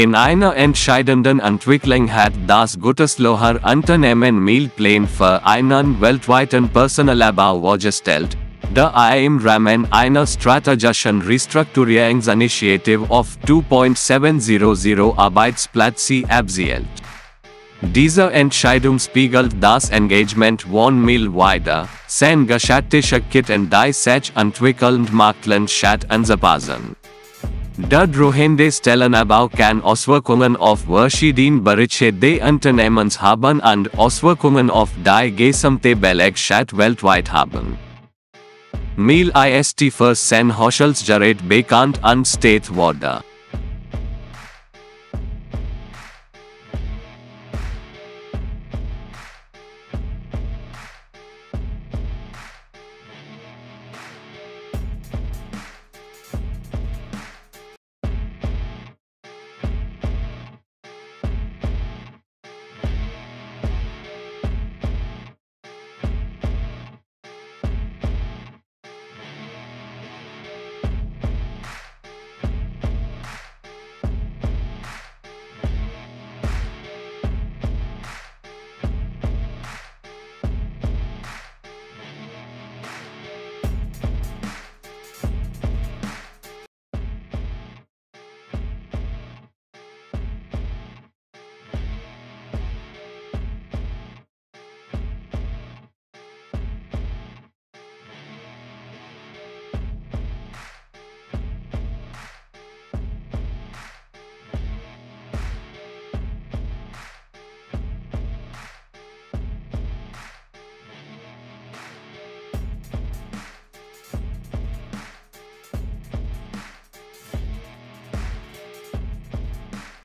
In einer entscheidenden Entwicklung hat das Gütersloher Unternehmen Miele Pläne für einen weltweiten Personalabbau vorgestellt, der im Rahmen einer strategischen Restrukturierungsinitiative auf 2.700 Arbeitsplätze abzielt. Diese Entscheidung spiegelt das Engagement von Miele wider, sein geschäftlicher Ketten die sich entwickelnd Marktland Stadt anzupassen. Der drohende Stellenabbau kann Auswirkungen auf verschiedene Bereiche des Unternehmens haben und Auswirkungen auf die gesamte Belegschaft weltweit haben. Miele ist für sein Hochschulsgerät bekannt und steht wurde.